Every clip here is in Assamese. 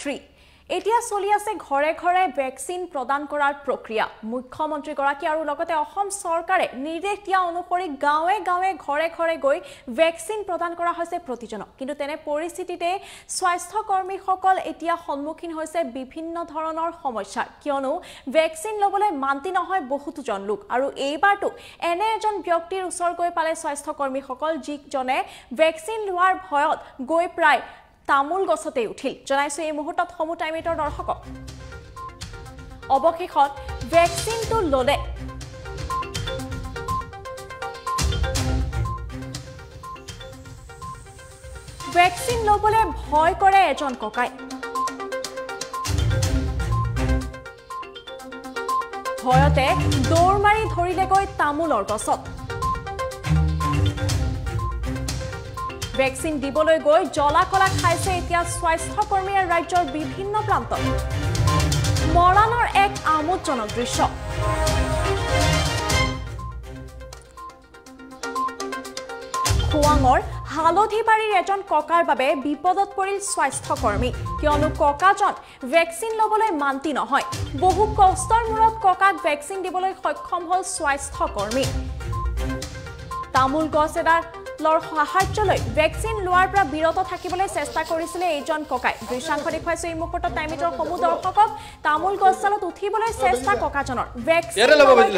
শ্ৰী এতিয়া চলি আছে ঘৰে ঘৰে ভেকচিন প্ৰদান কৰাৰ প্ৰক্ৰিয়া। মুখ্যমন্ত্ৰীগৰাকী আৰু লগতে অসম চৰকাৰে নিৰ্দেশ দিয়া অনুসৰি গাঁৱে গাঁৱে ঘৰে ঘৰে গৈ ভেকচিন প্ৰদান কৰা হৈছে প্ৰতিজনক। কিন্তু তেনে পৰিস্থিতিতে স্বাস্থ্যকৰ্মীসকল এতিয়া সন্মুখীন হৈছে বিভিন্ন ধৰণৰ সমস্যাৰ কিয়নো ভেকচিন ল'বলৈ মান্তি নহয় বহুতোজন লোক। আৰু এইবাৰতো এনে এজন ব্যক্তিৰ ওচৰ গৈ পালে স্বাস্থ্যকৰ্মীসকল যিজনে ভেকচিন লোৱাৰ ভয়ত গৈ প্ৰায় তামোল গছতেই উঠিল। জনাইছো এই মুহূৰ্তত সমূহ টাইমেটৰ দৰ্শকক। অৱশেষত ভেকচিনটো ল'লে। ভেকচিন ল'বলৈ ভয় কৰে এজন ককাই। ভয়তে দৌৰ মাৰি ধৰিলেগৈ তামোলৰ গছত। ভেকচিন দিবলৈ গৈ জ্বলা কলা খাইছে এতিয়া স্বাস্থ্যকৰ্মীয়ে ৰাজ্যৰ বিভিন্ন প্ৰান্তত। মৰাণৰ এক আমোদজনক দৃশ্য। খোৱাঙৰ হালধিবাৰীৰ এজন ককাৰ বাবে বিপদত পৰিল স্বাস্থ্যকৰ্মী। কিয়নো ককাজন ভেকচিন ল'বলৈ মান্তি নহয়। বহু কষ্টৰ মূৰত ককাক ভেকচিন দিবলৈ সক্ষম হ'ল স্বাস্থ্যকৰ্মী। তামোল গছ এডাল লৰ সাহায্য লৈ ভেকচিন লোৱাৰ পৰা বিৰত থাকিবলৈ চেষ্টা কৰিছিলে এইজন ককাই। দৃশ্যাংশ দেখুৱাইছো এই মুহূৰ্তত টাইমিটৰ সমূহ দৰ্শকক তামোল গছডালত উঠিবলৈ চেষ্টা ককাজনৰ। ভেকচিন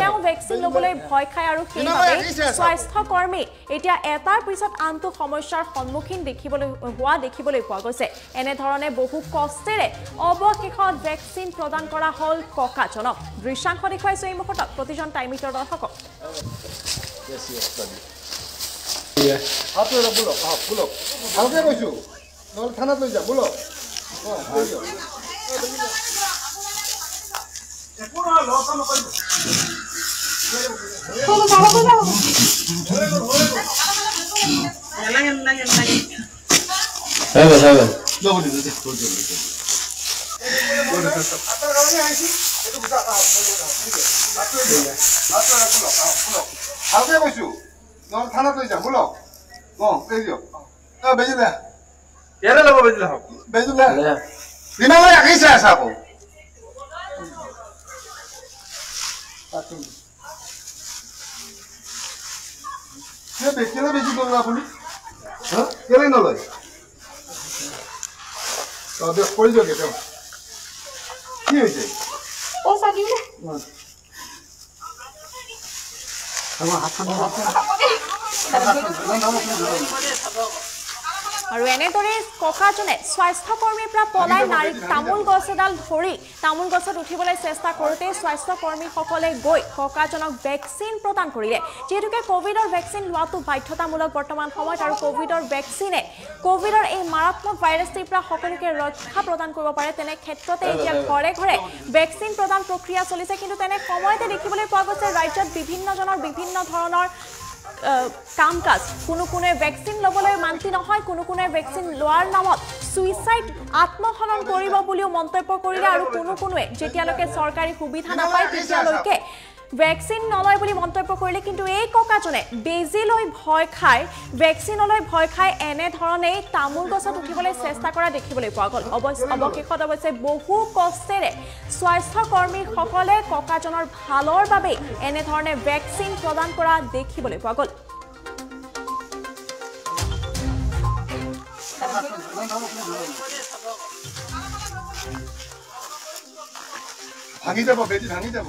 তেওঁ ভেকচিন ল'বলৈ ভয় খায় আৰু সেইবাবে স্বাস্থ্যকৰ্মী এতিয়া এটাৰ পিছত আনটো সমস্যাৰ সন্মুখীন দেখিবলৈ হোৱা দেখিবলৈ পোৱা গৈছে। এনেধৰণে বহু কষ্টেৰে অৱশেষত ভেকচিন প্ৰদান কৰা হ'ল ককাজনক। দৃশ্যাংশ দেখুৱাইছো এই মুহূৰ্তত। প্ৰতিজন টাইমিটৰ দৰ্শকক। 예. 앞으로 물러. 아, 물러. 당대 거슈. 너 하나 더 이제 물러. 어, 여기요. 호구 봐, 호구 봐. 연락 연락 연락. 해봐, 해봐. 너 우리 이제 돌려 돌려. 아까 가만히 안 있지? 애들 무사 아, 앞으로 앞으로 앞으로 앞으로 앞으로 앞으로 앞으로 앞으로 নহ'লে থানাত লৈ যাম বোলক অঁ লৈ দিয়ক অঁ বেজি দে ইয়াৰে ল'ব বেজিলে হওক বেজি দে দিনালৈ ৰাখিছে আছে আকৌ কেলে বেছি ল'লে আপুনি হা কেলে নলয় কৰি দিয়ক তেওঁ কি হৈছে 너무 아파. 너무 아파. 너무 아파. আৰু এনেদৰে ককাজনে স্বাস্থ্যকৰ্মীৰ পৰা পলাই নাৰী তামোল গছ এডাল ধৰি তামোল গছত উঠিবলৈ চেষ্টা কৰোঁতে স্বাস্থ্যকৰ্মীসকলে গৈ ককাজনক ভেকচিন প্ৰদান কৰিলে। যিহেতুকে কভিডৰ ভেকচিন লোৱাটো বাধ্যতামূলক বৰ্তমান সময়ত আৰু কভিডৰ ভেকচিনে কভিডৰ এই মাৰাত্মক ভাইৰাছটিৰ পৰা সকলোকে ৰক্ষা প্ৰদান কৰিব পাৰে তেনে ক্ষেত্ৰতে এতিয়া ঘৰে ঘৰে ভেকচিন প্ৰদান প্ৰক্ৰিয়া চলিছে। কিন্তু তেনে সময়তে দেখিবলৈ পোৱা গৈছে ৰাজ্যত বিভিন্নজনৰ বিভিন্ন ধৰণৰ কাম কাজ। কোনো কোনোৱে ভেকচিন ল'বলৈ মান্তি নহয় কোনো কোনোৱে ভেকচিন লোৱাৰ নামত ছুইচাইড আত্মহনন কৰিব বুলিও মন্তব্য কৰিলে আৰু কোনো কোনোৱে। যেতিয়ালৈকে চৰকাৰী সুবিধা নাপায় তেতিয়ালৈকে ভেকচিন নলয় বুলি মন্তব্য কৰিলে কিন্তু এই ককাজনে বেজী লৈ ভয় খাই ভেকচিনলৈ ভয় খাই এনেধৰণেই তামোল গছত উঠিবলৈ চেষ্টা কৰা দেখিবলৈ পোৱা গ'ল। অৱশ্যে অৱশেষত অৱশ্যে বহু কষ্টেৰে স্বাস্থ্যকৰ্মীসকলে ককাজনৰ ভালৰ বাবেই এনেধৰণে ভেকচিন প্ৰদান কৰা দেখিবলৈ পোৱা গ'ল। ভাঙি যাব বেজি ভাঙি যাব।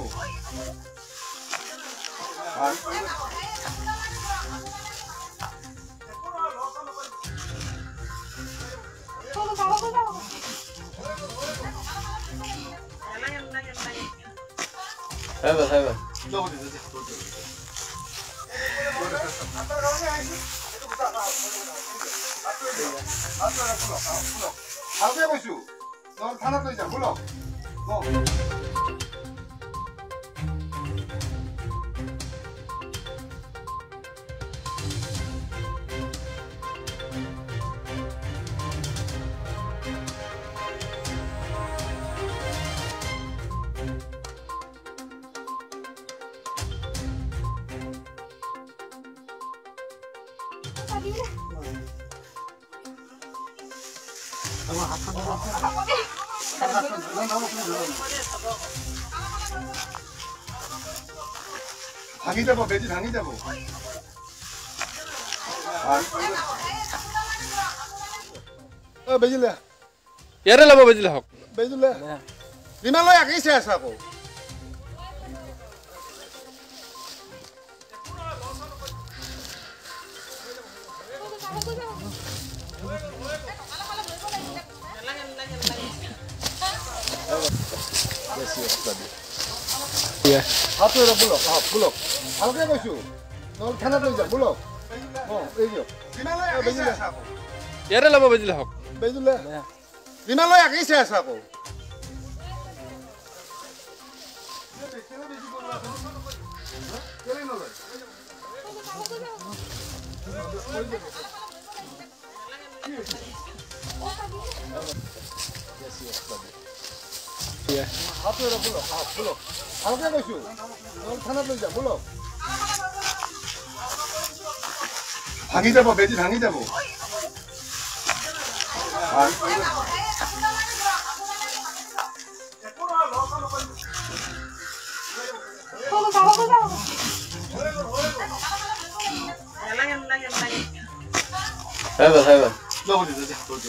যাব দিছো দে আপোনাৰ কাৰণে আহিছোঁ এইটো গোটা ভালকে কৈছোঁ নহ'লে থানাত লৈ যাম বোলক অঁ আমাৰ ভাঙি যাব বেজি ভাঙি যাব বেজিলে ইয়াৰে ল'ব বেজিলে হওক বেজিলে যিমান লৈ আঁকি আছা ইয়াৰে ল'ব বেজিলে হওক। বেজিলে। যিমান লৈ আঁকি। 예. 앞으로 불러, 아, 불러. 방생 거슈. 넌 탄압병자, 불러. 방해자보, 매지 방해자보. 아, 호구사, 호구사, 호구사. 연락해, 연락해, 연락해. 해봐, 해봐. 너 어디, 너 어디, 너 어디.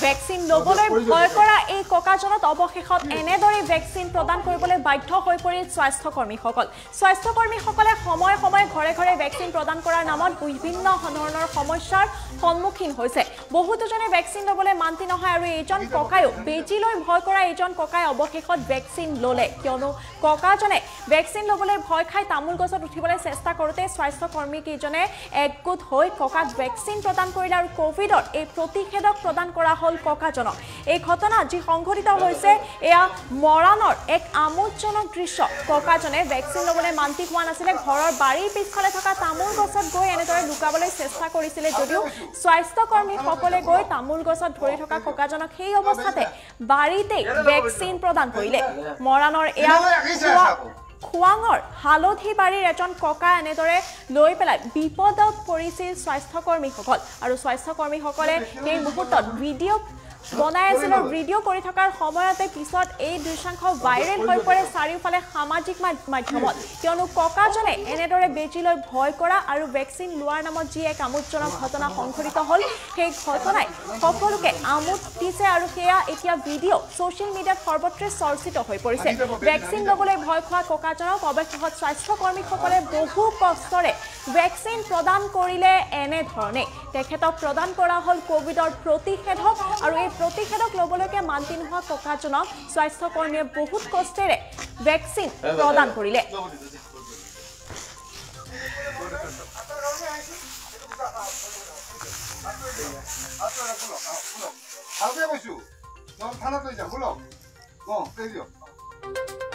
ভেকচিন ল'বলৈ ভয় কৰা এই ককাজনত অৱশেষত এনেদৰে ভেকচিন প্ৰদান কৰিবলৈ বাধ্য হৈ পৰিল স্বাস্থ্যকৰ্মীসকল। স্বাস্থ্যকৰ্মীসকলে সময়ে সময়ে ঘৰে ঘৰে ভেকচিন প্ৰদান কৰাৰ নামত বিভিন্ন ধৰণৰ সমস্যাৰ সন্মুখীন হৈছে। বহুতোজনে ভেকচিন ল'বলৈ মান্তি নহয় আৰু এইজন ককায়ো। বেজী লৈ ভয় কৰা এইজন ককাই অৱশেষত ভেকচিন ল'লে। কিয়নো ককাজনে ভেকচিন ল'বলৈ ভয় খাই তামোল গছত উঠিবলৈ চেষ্টা কৰোঁতে স্বাস্থ্যকৰ্মীকেইজনে একগোট হৈ ককাক ভেকচিন প্ৰদান কৰিলে আৰু কভিডৰ এই প্ৰতিষেধক প্ৰদান কৰা হ'ল ককাজনক। এই ঘটনা যি সংঘটিত হৈছে। এয়া মৰাণৰ এক আমোদজনক দৃশ্য। ককাজনে ভেকচিন ল'বলৈ মান্তি হোৱা নাছিলে। ঘৰৰ বাৰীৰ পিছফালে থকা তামোল গছত গৈ এনেদৰে লুকাবলৈ চেষ্টা কৰিছিলে যদিও স্বাস্থ্যকৰ্মীসকলে গৈ তামোল গছত ধৰি থকা ককাজনক সেই অৱস্থাতে বাৰীতেই ভেকচিন প্ৰদান কৰিলে। মৰাণৰ এয়া খোৱাঙৰ হালধি বাৰীৰ এজন ককা এনেদৰে লৈ পেলাই বিপদত পৰিছিল স্বাস্থ্যকৰ্মীসকল। আৰু স্বাস্থ্যকৰ্মীসকলে সেই মুহূৰ্তত ভিডিঅ' বনাই আছিল আৰু ভিডিঅ' কৰি থকাৰ সময়তে পিছত এই দৃশ্যাংশ ভাইৰেল হৈ পৰে চাৰিওফালে সামাজিক মাধ্যমত। কিয়নো ককাজনে এনেদৰে বেজী লৈ ভয় কৰা আৰু ভেকচিন লোৱাৰ নামত যি এক আমোদজনক ঘটনা সংঘটিত হ'ল সেই ঘটনাই সকলোকে আমোদ দিছে আৰু সেয়া এতিয়া ভিডিঅ' ছ'চিয়েল মিডিয়াত সৰ্বত্ৰে চৰ্চিত হৈ পৰিছে। ভেকচিন ল'বলৈ ভয় খোৱা ককাজনক অৱশেষত স্বাস্থ্যকৰ্মীসকলে বহু কষ্টৰে ভেকচিন প্ৰদান কৰিলে এনেধৰণে তেখেতক প্ৰদান কৰা হ'ল কভিডৰ প্ৰতিষেধক আৰু এই প্ৰতিষেধক ল'বলৈকে মান্তি নোহোৱা ককাজনক স্বাস্থ্যকৰ্মীয়ে বহুত কষ্টেৰে ভেকচিন প্ৰদান কৰিলে ভালকে কৈছো নহ'লে থানাত লৈ যাম বোলক অঁ এই দিয়ক